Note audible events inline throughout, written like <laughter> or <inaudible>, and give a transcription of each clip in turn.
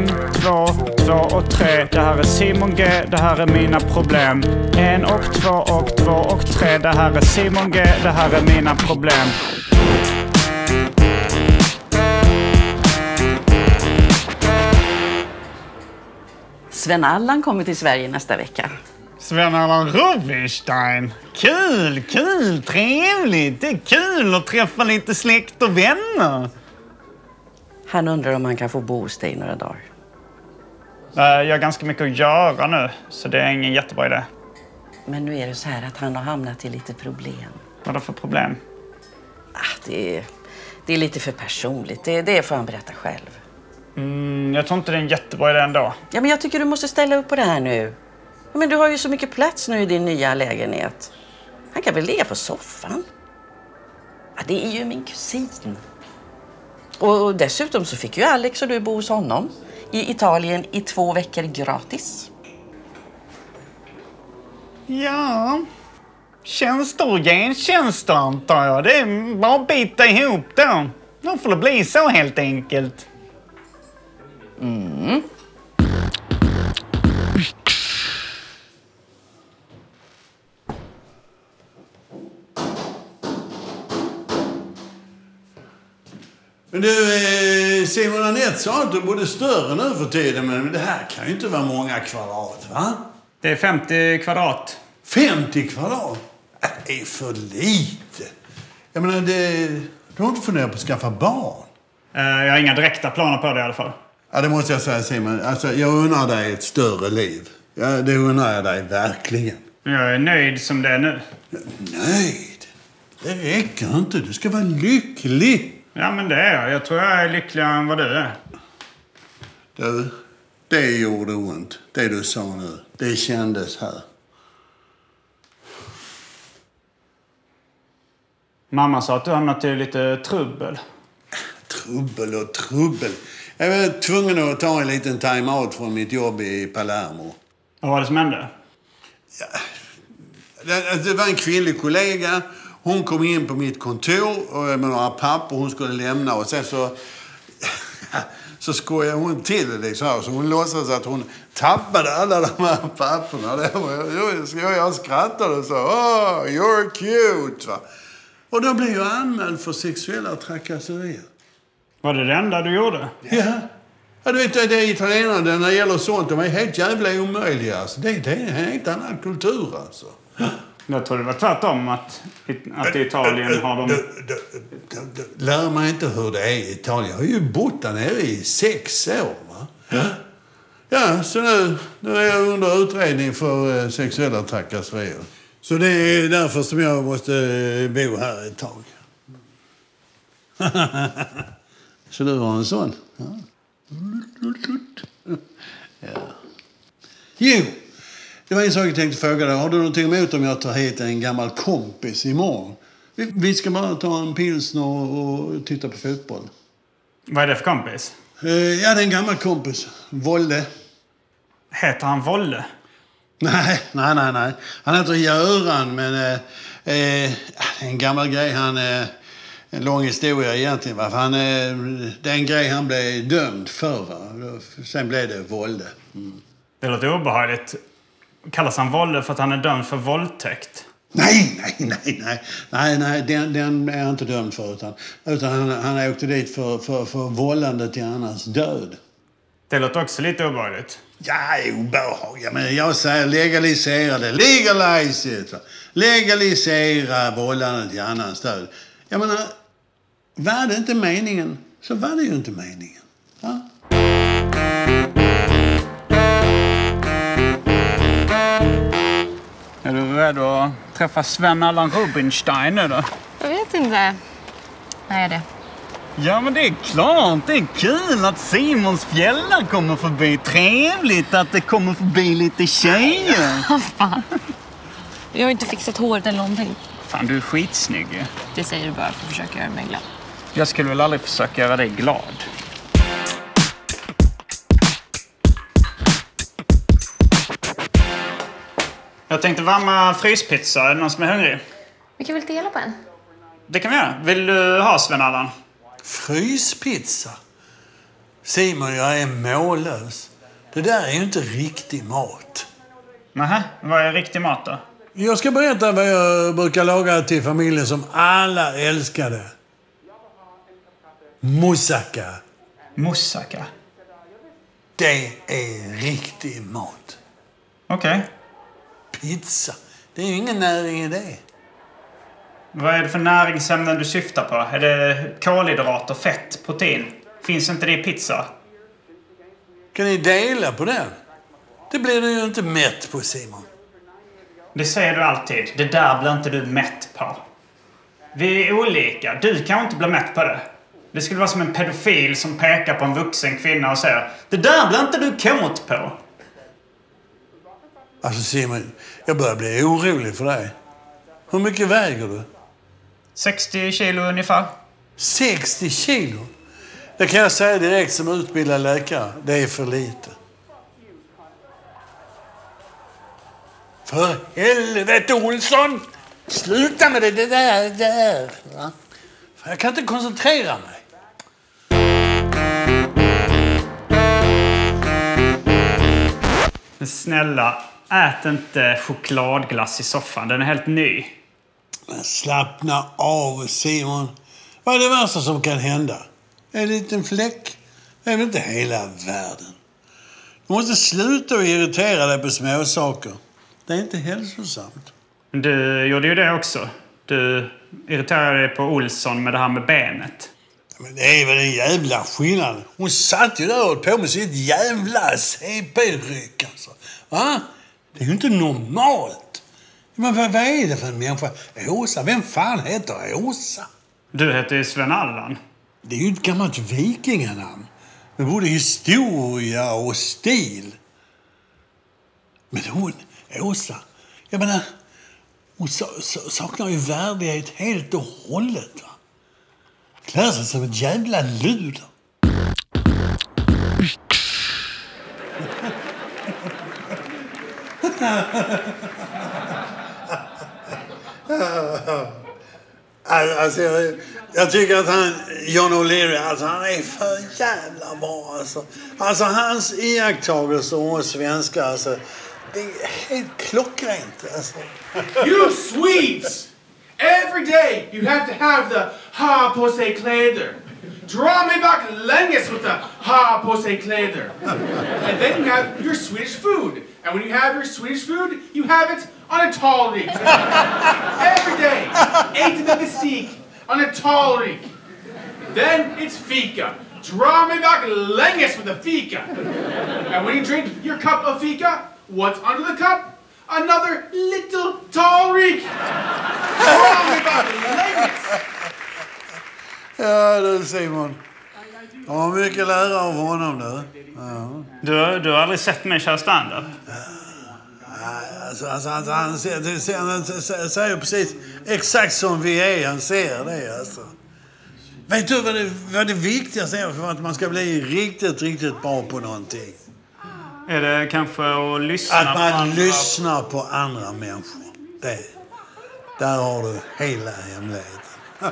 En, två, två och tre. Det här är Simon G. Det här är mina problem. En och två och två och tre. Det här är Simon G. Det här är mina problem. Sven-Allan kommer till Sverige nästa vecka. Sven-Allan Rubinstein. Kul, kul, trevligt. Det är kul att träffa lite släkt och vänner. Han undrar om han kan få bo hos dig några dagar. Eh, Jag har ganska mycket att göra nu, så det är ingen jättebra idé. Men nu är det så här att han har hamnat i lite problem. Vad för problem? Ah, det, är, det är lite för personligt. Det, det får han berätta själv. Mm, jag tror inte det är en jättebra idé ändå. Ja, men jag tycker du måste ställa upp på det här nu. Ja, Men du har ju så mycket plats nu i din nya lägenhet. Han kan väl ligga på soffan? Ja, det är ju min kusin. Och och dessutom så fick ju Alex och du bo hos honom i Italien i två veckor gratis. Ja, tjänster och gentjänster antar jag. Det är bara att bita ihop då. Då får det bli så helt enkelt. Men du, eh, Simon Anette sa att du bodde större nu för tiden, men det här kan ju inte vara många kvadrat, va? Det är 50 kvadrat. 50 kvadrat? Äh, Det är för lite. Jag menar, det, du har inte funderat på att skaffa barn? Eh, Jag har inga direkta planer på det i alla fall. Ja, det måste jag säga Simon. Alltså, jag unnar dig ett större liv. Ja, det unnar jag dig verkligen. Jag är nöjd som det är nu. Nöjd? Det räcker inte. Du ska vara lycklig. Ja, men det är jag. Jag tror jag är lyckligare än vad du är. Du, det gjorde ont. Det du sa nu. Det kändes här. Mamma sa att du hamnat i lite trubbel. Trubbel och trubbel. Jag var tvungen att ta en liten time-out från mitt jobb i Palermo. Vad var det som hände? Det, det var en kvinnlig kollega. Hon kom in på mitt kontor och med några papper hon skulle lämna och sen så... <laughs> Så skojade hon till det liksom. Så hon låtsades att hon tappade alla de här papperna. Jag, jag skrattade och sa oh, you're cute. Va? Och då blev jag anmäld för sexuella trakasserier. Var det det enda du gjorde? Ja. Ja, du vet, det är italienarna när det gäller sånt, de är helt jävla omöjliga. Alltså. Det, det är en helt annan kultur alltså. Jag tror det var tvärtom. Att, att i Italien har de... Lär mig inte hur det är i Italien. Jag har ju bott där nere i sex år. Va? Ja, så nu, nu är jag under utredning för eh, sexuella trakasserier. Så det är därför som jag måste eh, bo här ett tag. <laughs> så du har en sån? Ja. ja. Jo, det var en sak jag tänkte fråga dig. Har du någonting emot om jag tar hit en gammal kompis imorgon? Vi, vi ska bara ta en pilsner och, och titta på fotboll. Vad är det för kompis? Eh, ja, det är en gammal kompis. Volle. Heter han Volle? Nej, nej, nej, nej. Han heter Göran, men eh, eh, en gammal grej. Han eh, en lång historia egentligen. Va? För Han, eh, det är en grej han blev dömd för. Va? Sen blev det Volle. Det låter obehagligt. Kallas han Volle för att han är dömd för våldtäkt? Nej, nej, nej, nej. Nej, nej den, den är han inte dömd för. Utan, utan han, han åkte dit för, för, för vållande till annans död. Det låter också lite obehagligt. Ja, obehag. Ja, men jag säger legalisera det. Legalize it. Legalisera vållande till annans död. Jag menar, var det inte meningen så var det ju inte meningen. Va? Är du redo att träffa Sven-Allan Rubinstein nu då? Jag vet inte. Nej, det. Ja, men det är klart. Det är kul att Simons fjällar kommer förbi. Trevligt att det kommer förbi lite tjejer. <laughs> Fan. Jag har inte fixat håret eller någonting. Fan, du är skitsnygg ju. Det säger du bara för att försöka göra mig glad. Jag skulle väl aldrig försöka göra dig glad. Jag tänkte varma fryspizza. Är det någon som är hungrig? Vi kan väl dela på en? Det kan vi göra. Vill du ha Sven-Allan? Fryspizza? Simon, jag är mållös. Det där är ju inte riktig mat. Nähä, vad är riktig mat då? Jag ska berätta vad jag brukar laga till familjen som alla älskade. Moussaka. Moussaka. Det är riktig mat. Okej. Pizza. Det är ju ingen näring i det. Vad är det för näringsämnen du syftar på? Är det kolhydrater, fett, protein? Finns inte det i pizza? Kan ni dela på den? Det blir du ju inte mätt på, Simon. Det säger du alltid. Det där blir inte du mätt på. Vi är olika. Du kan inte bli mätt på det. Det skulle vara som en pedofil som pekar på en vuxen kvinna och säger Det där blir inte du kåt på. Alltså Simon, jag börjar bli orolig för dig. Hur mycket väger du? 60 kilo ungefär. 60 kilo? Det kan jag säga direkt som utbildad läkare. Det är för lite. För helvete Olsson! Sluta med det, det där. Det där. va? Jag kan inte koncentrera mig. Men snälla, ät inte chokladglass i soffan. Den är helt ny. Men slappna av Simon. Vad är det värsta som kan hända? En liten fläck? Det är väl inte hela världen? Du måste sluta att irritera dig på småsaker. Det är inte hälsosamt. Du gjorde ju det också. Du irriterade dig på Olsson med det här med benet. Men det är väl en jävla skillnad. Hon satt ju där och höll på med sitt jävla CP-ryck alltså. Va? Det är ju inte normalt. Men vad, vad är det för en människa? Åsa? Vem fan heter Åsa? Du heter ju Sven-Allan. Det är ju ett gammalt vikinganamn. Med både historia och stil. Men hon, Åsa, jag menar, hon sa- sa- saknar ju värdighet helt och hållet. Va? Klär sig som ett jävla luder. <laughs> Alltså, jag, jag tycker att han, John O'Leary, alltså, han är för jävla bra. Alltså, alltså hans iakttagelser om oss svenskar, alltså, det är helt klockrent. Alltså. <laughs> You Swedes! Every day you have to have the ha på sig kläder. Draw me back länges with the ha på sig kläder. And then you have your Swedish food. And when you have your Swedish food, you have it on a tallrik. <laughs> Every day, ate the mystique on a tallrik. Then it's fika. Draw me back länges with the fika. And when you drink your cup of fika, what's under the cup? Another little tallrik. Draw me back er länges. Ja du Simon. Jag har mycket lära av honom du. Ja. Du, du har aldrig sett mig köra standup? Alltså, alltså, alltså, han, ser, han säger- precis exakt som vi är. Han ser det alltså. Vet du vad det, vad det viktigaste är för att man ska bli riktigt, riktigt bra på någonting? Är det kanske att lyssna Att på man andra? lyssnar på andra människor. Det, där har du hela hemligheten. <laughs>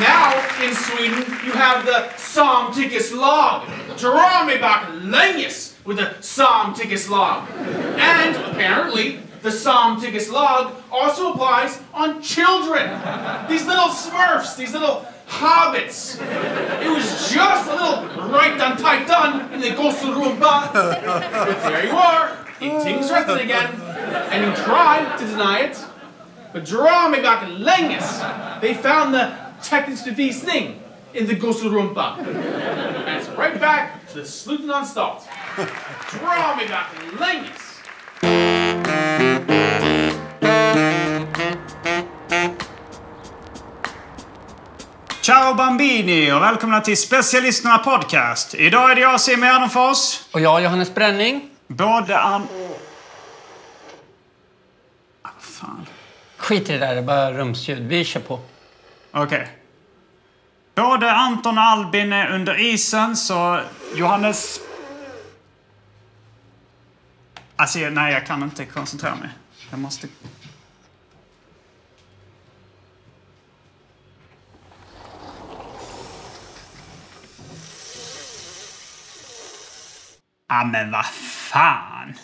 Now in Sweden you have the samtyckeslag. Draw me back länges with the samtyckeslag. And apparently the samtyckeslag also applies on children. These little smurfs, these little hobbits. It was just a little right done tight done in the Gosurumba. But there you are, eating's written again. And you try to deny it. But draw me back länges. They found the teknisk bevisning in the Gosurumpa. And it's right back to the sluten on salt. Draw me back länges. Ciao Bambini och välkomna till Specialisterna Podcast. Idag är det jag, Simon Gärdenfors. Och jag, Johannes Bränning. Både an... Ah, fan. Skit i det där, det är bara rumsljud. Vi kör på. Okej. Både Anton och Albin är under isen, så Johannes... Alltså, nej, jag kan inte koncentrera mig. Jag måste... Ja, men vad fan.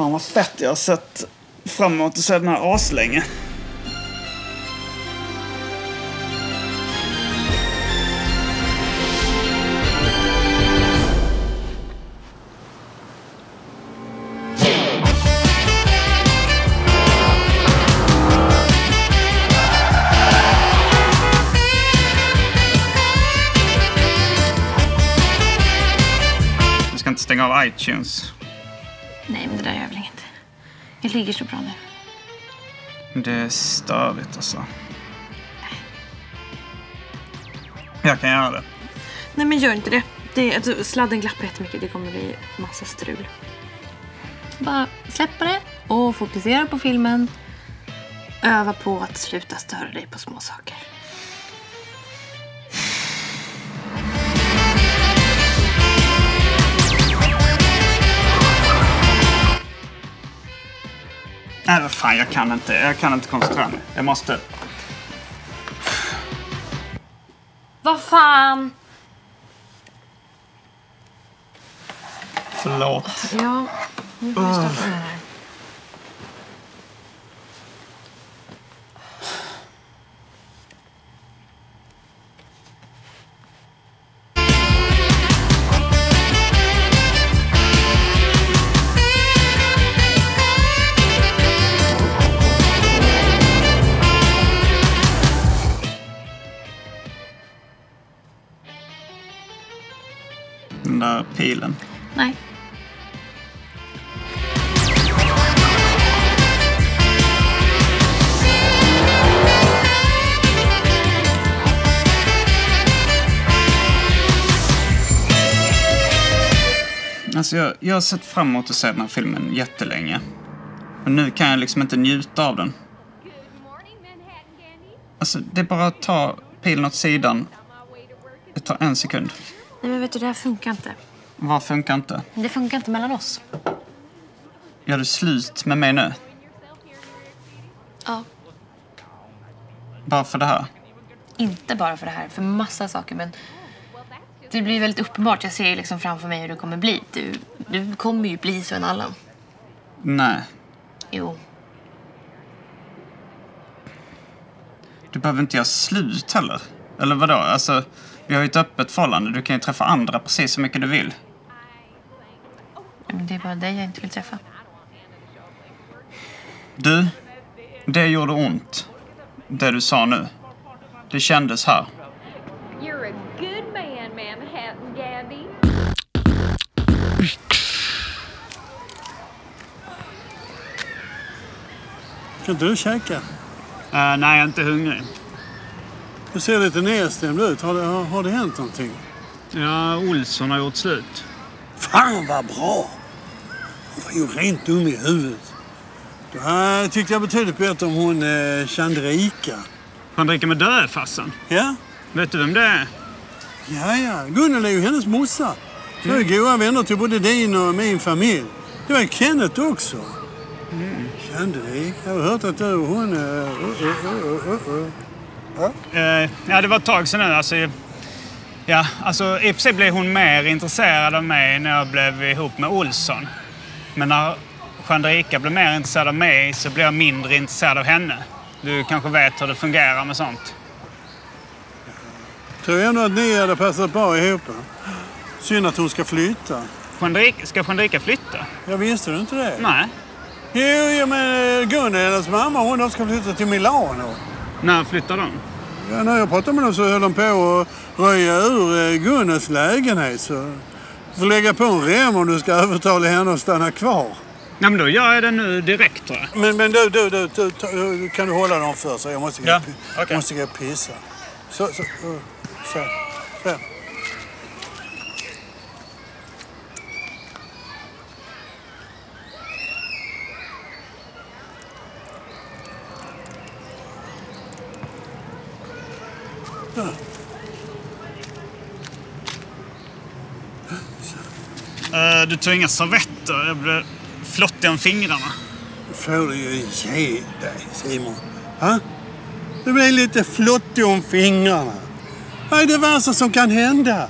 Fan vad fett jag har sett fram emot att se den här aslänge. Du ska inte stänga av iTunes. Vi ligger så bra nu. Det är störigt alltså. Jag kan göra det. Nej, men gör inte det. det alltså, sladden glappar jättemycket. Det kommer bli massa strul. Bara släppa det och fokusera på filmen. Öva på att sluta störa dig på små saker. Nej, vad fan, jag kan inte. Jag kan inte koncentrera mig. Jag måste... Vad fan! Förlåt. Ja, nu får vi starta den här. Pilen. Nej. Alltså jag, jag har sett fram emot att se den här filmen jättelänge. Och nu kan jag liksom inte njuta av den. Alltså, det är bara att ta pilen åt sidan. Det tar en sekund. Nej, men vet du, det här funkar inte. Vad funkar inte? Det funkar inte mellan oss. Gör du slut med mig nu? Ja. Bara för det här? Inte bara för det här, för massa saker. Men det blir väldigt uppenbart. Jag ser liksom framför mig hur det kommer bli. Du, du kommer ju bli Sven Allan. Nej. Jo. Du behöver inte göra slut heller. Eller vadå? Alltså, vi har ju ett öppet förhållande. Du kan ju träffa andra precis så mycket du vill. Det är bara dig jag inte vill träffa. Du, det gjorde ont. Det du sa nu. Det kändes här. You're a good man, Manhattan Gabby. Ska du käka? Uh, nej, jag är inte hungrig. Du ser lite nedstämd ut. Har det, har, har det hänt någonting? Ja, Olsson har gjort slut. Fan vad bra! Var ju rent dum i huvudet. Det här tyckte jag betydligt bättre om hon eh, Chandrika. Han dricker med dödfarsan. Ja? Vet du vem det är? Ja, ja. Gunnel är ju hennes morsa. Så är ju goda vänner till både din och min familj. Det var Kenneth också. Chandrika. Jag har hört att du och hon... Uh, uh, uh, uh. Eh, ja, det var ett tag sedan nu. Alltså, ja, alltså, I och för sig blev hon mer intresserad av mig när jag blev ihop med Olsson. Men när Chandrika blev mer intresserad av mig så blev jag mindre intresserad av henne. Du kanske vet hur det fungerar med sånt. Tror ändå att ni hade passat bra ihop. Synd att hon ska flytta. Chandrika, ska Chandrika flytta? Jag visste du inte det? Nej. Jo, men eh, Gunnel, hennes mamma, hon ska flytta till Milano. När flyttar de? Ja, när jag pratade med dem så höll de på att röja ur eh, Gunnels lägenhet. Så du får lägga på en rem om du ska övertala henne att stanna kvar. Ja, men då gör jag det nu direkt tror jag. Men, men du, du, du, du, kan du hålla dem för så jag måste gå, Ja, måste gå och pissa. Så, så, så, så. så. Eh, du tog inga servetter. Jag blev flottig om fingrarna. får du ju ge dig, Simon. Ha? Du blev lite flottig om fingrarna. Vad är det värsta som kan hända?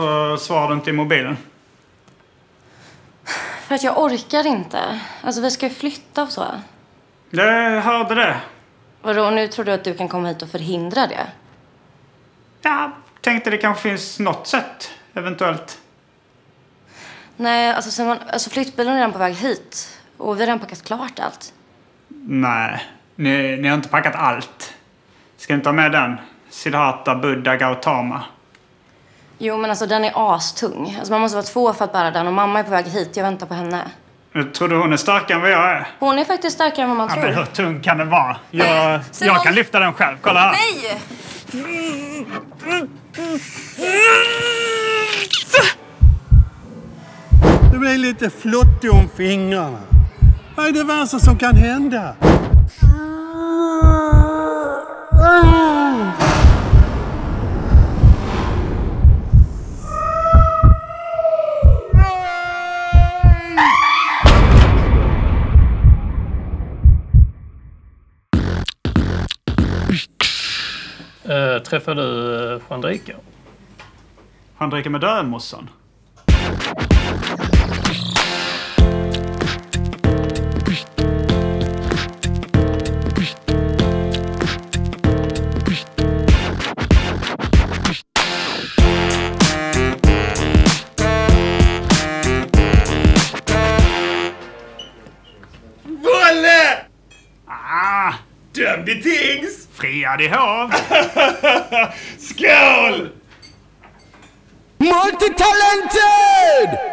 Varför svarar du inte i mobilen? För att jag orkar inte. Alltså vi ska ju flytta och så. Jag hörde det. Vadå, nu tror du att du kan komma hit och förhindra det? Jag tänkte det kanske finns något sätt, eventuellt. Nej, alltså Simon, alltså flyttbilen är redan på väg hit. Och vi har redan packat klart allt. Nej, ni, ni har inte packat allt. Ska ni ta med den? Siddhartha Buddha Gautama. Jo, men alltså den är astung. Alltså man måste vara två för att bära den och mamma är på väg hit. Jag väntar på henne. Jag tror du hon är starkare än vad jag är? Hon är faktiskt starkare än vad man Ja, tror. men hur tung kan den vara? Jag, Simon! jag kan lyfta den själv. Kolla här. Nej! Du blir lite flottig om fingrarna. Vad är det värsta som kan hända? Han dricker med dödmossan. Bolle! Ah, Dömd i tings! friad i håv. <laughs> Skål! multi-talented!